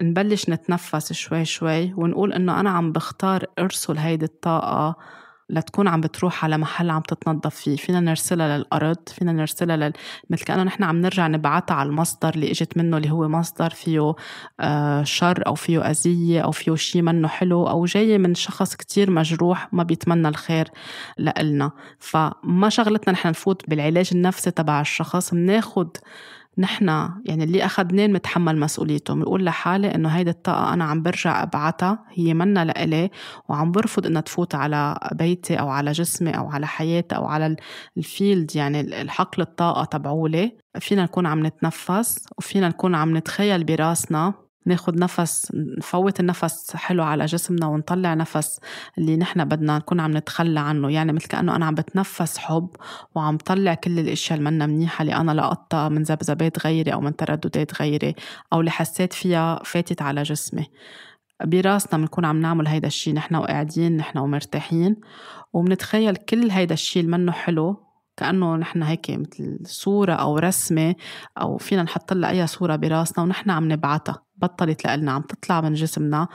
نبلش نتنفس شوي شوي ونقول إنه أنا عم بختار أرسل هيدي الطاقة لتكون عم بتروح على محل عم تتنظف فيه. فينا نرسلها للأرض فينا نرسلها لل... مثل كأنه نحن عم نرجع نبعتها على المصدر اللي إجت منه اللي هو مصدر فيه آه شر أو فيه أذية أو فيه شيء منه حلو أو جاي من شخص كتير مجروح ما بيتمنى الخير لإلنا. فما شغلتنا نحن نفوت بالعلاج النفسي تبع الشخص بناخد نحن يعني اللي أخذناه متحمل مسؤوليته بنقول لحالي إنه هيدي الطاقة أنا عم برجع أبعتها هي منا لإلي وعم برفض إنها تفوت على بيتي أو على جسمي أو على حياتي أو على الفيلد يعني الحقل الطاقة تبعولي. فينا نكون عم نتنفس وفينا نكون عم نتخيل براسنا ناخد نفس نفوت النفس حلو على جسمنا ونطلع نفس اللي نحن بدنا نكون عم نتخلى عنه. يعني مثل كأنه أنا عم بتنفس حب وعم طلع كل الأشياء اللي منيحة اللي أنا لقطتها من ذبذبات غيري أو من ترددات غيري أو اللي حسيت فيها فاتت على جسمي. براسنا بنكون عم نعمل هيدا الشيء نحن وقاعدين نحن ومرتاحين وبنتخيل كل هيدا الشيء اللي منه حلو كأنه نحن هيك مثل صورة أو رسمة أو فينا نحط لها أي صورة براسنا ونحن عم نبعتها بطلت لنا عم تطلع من جسمنا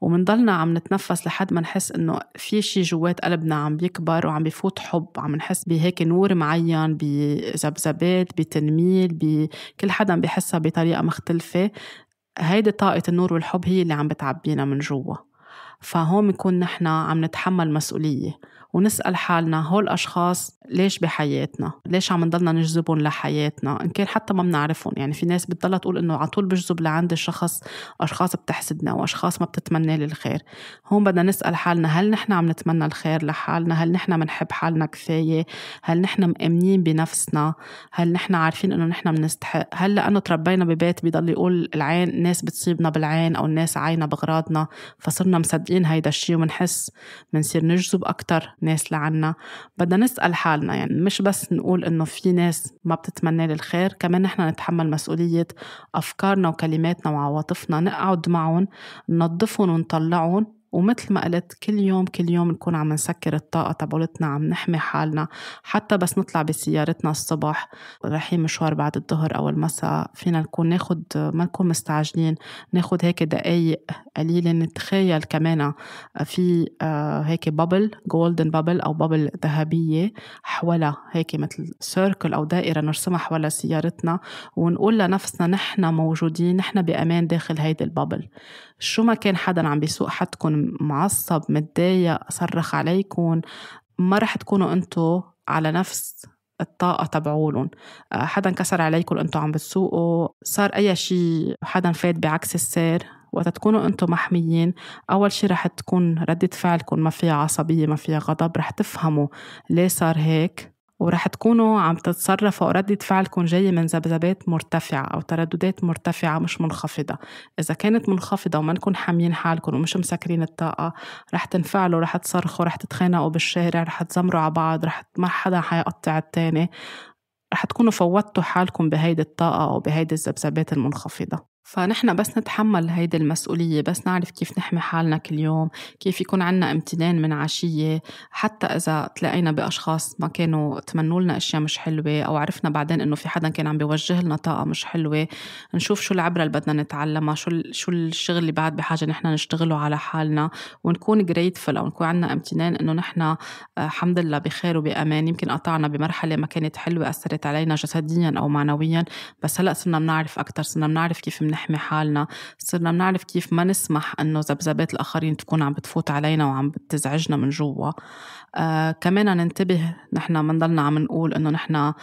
ومنضلنا عم نتنفس لحد ما نحس إنه في شيء جوات قلبنا عم بيكبر وعم بيفوت حب عم نحس بهيك نور معين بذبذبات بتنميل بكل حدا بيحسها بطريقة مختلفة. هيدي طاقة النور والحب هي اللي عم بتعبينا من جوا. فهون بنكون نحن عم نتحمل مسؤولية ونسأل حالنا هول الأشخاص ليش بحياتنا؟ ليش عم نضلنا نجذبهم لحياتنا؟ إن كان حتى ما بنعرفهم. يعني في ناس بتضلها تقول إنه على طول بجذب لعند الشخص أشخاص بتحسدنا وأشخاص ما بتتمنى لي الخير. هون بدنا نسأل حالنا هل نحن عم نتمنى الخير لحالنا؟ هل نحن بنحب حالنا كفاية؟ هل نحن مأمنين بنفسنا؟ هل نحن عارفين إنه نحن بنستحق هل لأنه تربينا ببيت بيضل يقول العين الناس بتصيبنا بالعين أو الناس عاينا بغراضنا فصرنا مصدقين هيدا الشيء ومنحس بنصير نجذب أكتر ناس لعنا. بدنا نسأل حالنا يعني مش بس نقول إنه في ناس ما بتتمنى الخير كمان نحن نتحمل مسؤولية أفكارنا وكلماتنا وعواطفنا. نقعد معهم ننظفهم ونطلعهم. ومثل ما قلت كل يوم كل يوم نكون عم نسكر الطاقة تبعولتنا عم نحمي حالنا حتى بس نطلع بسيارتنا الصبح رايحين مشوار بعد الظهر أو المساء فينا نكون ناخد ما نكون مستعجلين ناخد هيك دقايق قليلة نتخيل كمان في آه، هيك bubble golden bubble أو bubble ذهبية حولها هيك مثل circle أو دائرة نرسمها حول سيارتنا ونقول لنفسنا نحن موجودين نحن بأمان داخل هيدي ال bubble شو ما كان حدا عم بيسوق حدكم معصب متضايق صرخ عليكم ما رح تكونوا انتو على نفس الطاقة تبعولن. آه، حدا انكسر عليكم انتو عم بتسوقوا. صار أي شيء حدا فات بعكس السير وقت تكونوا أنتم محميين أول شيء رح تكون ردة فعلكم ما فيها عصبية ما فيها غضب رح تفهموا ليه صار هيك. ورح تكونوا عم تتصرفوا ردة فعلكم جاية من ذبذبات مرتفعة أو ترددات مرتفعة مش منخفضة. إذا كانت منخفضة وما نكون حاميين حالكم ومش مسكرين الطاقة رح تنفعلوا رح تصرخوا رح تتخانقوا بالشارع رح تزمروا على بعض رح ما حدا حيقطع التاني. رح تكونوا فوتوا حالكم بهيدي الطاقة أو بهيدي الذبذبات المنخفضة. فنحن بس نتحمل هيدي المسؤولية بس نعرف كيف نحمي حالنا كل يوم كيف يكون عنا امتنان من عشية حتى إذا تلاقينا بأشخاص ما كانوا تمنوا لنا أشياء مش حلوة أو عرفنا بعدين إنه في حدا كان عم بيوجه لنا طاقة مش حلوة نشوف شو العبرة اللي بدنا نتعلمها شو شو الشغل اللي بعد بحاجة نحن نشتغله على حالنا ونكون جريتفل أو نكون عنا امتنان إنه نحن آه، الحمد لله بخير وبأمان. يمكن قطعنا بمرحلة ما كانت حلوة أثرت علينا جسديا أو معنويا بس هلأ صرنا بنعرف أكتر صرنا بنعرف كيف نحمي حالنا. صرنا بنعرف كيف ما نسمح إنه ذبذبات الآخرين تكون عم بتفوت علينا وعم بتزعجنا من جوا. آه كمان ننتبه نحن ما نضلنا عم نقول إنه نحن آه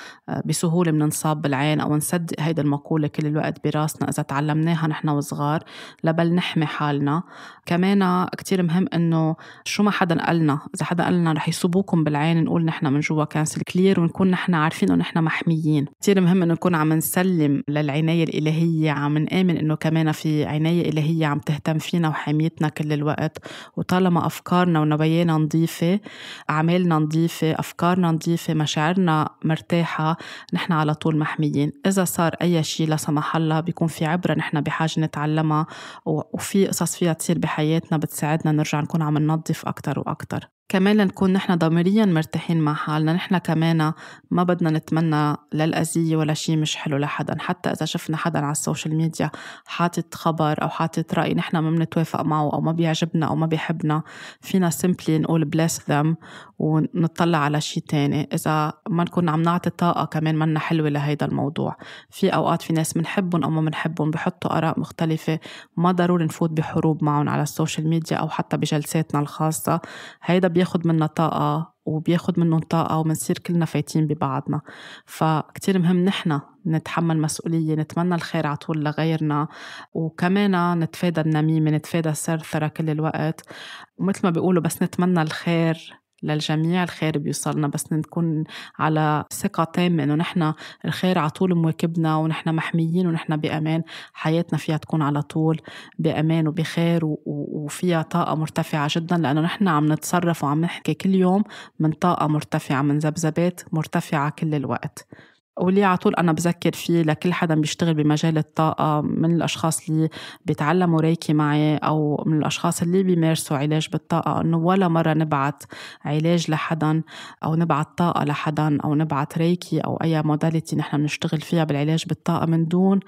بسهولة بننصاب بالعين أو نصدق هيدا المقولة كل الوقت براسنا إذا تعلمناها نحن وصغار لنحمي حالنا. كمان كتير مهم إنه شو ما حدا قالنا إذا حدا قالنا رح يصوبوكم بالعين نقول نحن من جوا cancel clear ونكون نحن عارفين إنه نحن محميين. كتير مهم إنه نكون عم نسلم للعناية الإلهية عم نآمن منآمن إنه كمان في عناية إلهية عم تهتم فينا وحميتنا كل الوقت. وطالما أفكارنا ونوايانا نظيفة أعمالنا نظيفة أفكارنا نظيفة مشاعرنا مرتاحة نحن على طول محميين. إذا صار أي شيء لا سمح الله بيكون في عبرة نحن بحاجة نتعلمها وفي قصص فيها تصير بحياتنا بتساعدنا نرجع نكون عم ننظف أكتر وأكتر. كمان لنكون نحن ضميريا مرتاحين مع حالنا. نحن كمان ما بدنا نتمنى للأذية ولا شيء مش حلو لحدا. حتى إذا شفنا حدا على السوشيال ميديا حاطط خبر أو حاطط رأي نحن ما بنتوافق معه أو ما بيعجبنا أو ما بيحبنا فينا simply نقول bless them ونطلع على شيء تاني. إذا ما نكون عم نعطي طاقة كمان منا حلوة لهيدا الموضوع. في أوقات في ناس بنحبهم أو ما بنحبهم بحطوا آراء مختلفة ما ضروري نفوت بحروب معهم على السوشيال ميديا أو حتى بجلساتنا الخاصة. هيدا بياخد منا طاقة وبياخد منهم طاقة ومنصير كلنا فايتين ببعضنا. فكتير مهم نحن نتحمل مسؤولية نتمنى الخير على طول لغيرنا وكمان نتفادى النميمة نتفادى الثرثرة كل الوقت. ومثل ما بيقولوا بس نتمنى الخير للجميع الخير بيوصلنا بس نكون على ثقة تامة إنه نحن الخير على طول مواكبنا ونحن محميين ونحن بأمان. حياتنا فيها تكون على طول بأمان وبخير وفيها طاقة مرتفعة جدا لأنه نحن عم نتصرف وعم نحكي كل يوم من طاقة مرتفعة من ذبذبات مرتفعة كل الوقت. واللي على طول أنا بذكر فيه لكل حدا بيشتغل بمجال الطاقة من الأشخاص اللي بيتعلموا ريكي معي أو من الأشخاص اللي بيمارسوا علاج بالطاقة إنه ولا مرة نبعت علاج لحدا أو نبعت طاقة لحدا أو نبعت ريكي أو أي موداليتي نحن بنشتغل فيها بالعلاج بالطاقة من دون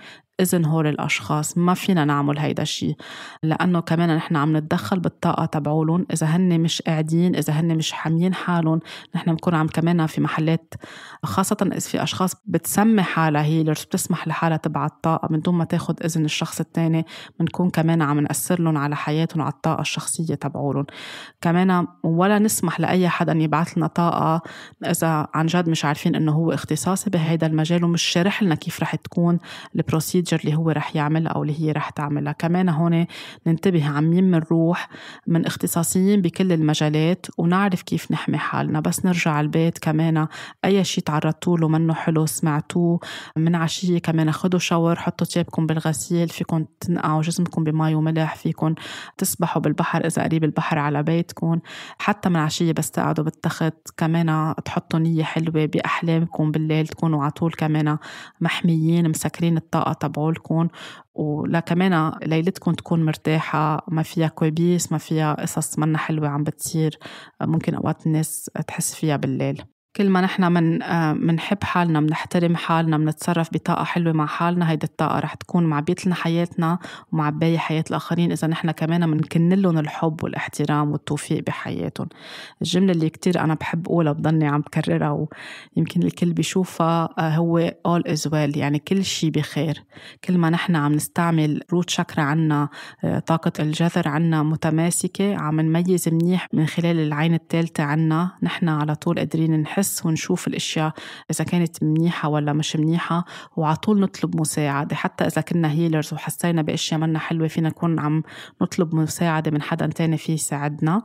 إذن هول الأشخاص. ما فينا نعمل هيدا الشيء لأنه كمان نحن عم نتدخل بالطاقة تبعولن. إذا هن مش قاعدين إذا هن مش حاميين حالهم نحن بنكون عم كمان في محلات خاصة إذا في أشخاص بتسمي حالها هيلرز بتسمح لحالها تبعت طاقة من دون ما تاخد إذن الشخص التاني بنكون كمان عم نأثر لهم على حياتهم على الطاقة الشخصية تبعولن. كمان ولا نسمح لأي حدا يبعث لنا طاقة إذا عن جد مش عارفين إنه هو اختصاصي بهيدا المجال ومش شارح لنا كيف رح تكون ال procedure ال procedure اللي هو رح يعملها أو اللي هي رح تعملها. كمان هون ننتبه عم مين منروح من اختصاصيين بكل المجالات ونعرف كيف نحمي حالنا. بس نرجع البيت كمان أي شيء تعرضتوا له منه حلو سمعتوه من عشية كمان خدوا shower حطوا تيابكم بالغسيل فيكم تنقعوا جسمكم بمي وملح فيكم تسبحوا بالبحر إذا قريب البحر على بيتكم حتى من عشية بس تقعدوا بالتخت. كمان تحطوا نية حلوة بأحلامكم بالليل تكونوا على طول كمان محميين مسكرين الطاقة تبعولكم ولا كمان ليلتكم تكون مرتاحة ما فيها كوابيس ما فيها قصص منا حلوة عم بتصير ممكن أوقات الناس تحس فيها بالليل. كل ما نحن من منحب حالنا منحترم حالنا منتصرف بطاقة حلوة مع حالنا هيدي الطاقة رح تكون معبية لنا حياتنا ومعباية حياة الآخرين. إذا نحن كمان منكن لهم الحب والاحترام والتوفيق بحياتهم. الجملة اللي كتير أنا بحب أقولها بضلني عم بكررها ويمكن الكل بيشوفها آه، هو all is well يعني كل شيء بخير. كل ما نحن عم نستعمل روت شاكرا عنا آه، طاقة الجذر عنا متماسكة عم نميز منيح من خلال العين الثالثة عنا نحن على طول قادرين نحس نحس ونشوف الأشياء إذا كانت منيحة ولا مش منيحة وعلى طول نطلب مساعدة. حتى إذا كنا هيلرز وحسينا بأشياء منا حلوة فينا نكون عم نطلب مساعدة من حدا تاني فيه يساعدنا.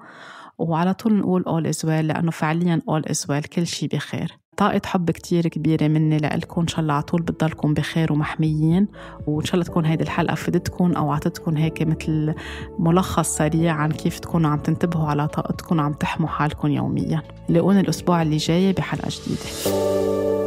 وعلى طول نقول all is well لأنه فعليا all is well كل شيء بخير. طاقة حب كتير كبيرة مني لإلكم. إن شاء الله على طول بتضلكم بخير ومحميين. وإن شاء الله تكون هيدي الحلقة فدتكم أو عطتكم هيك مثل ملخص سريع عن كيف تكونوا عم تنتبهوا على طاقتكم وعم تحموا حالكم يوميا. لاقوني الأسبوع اللي جاي بحلقة جديدة.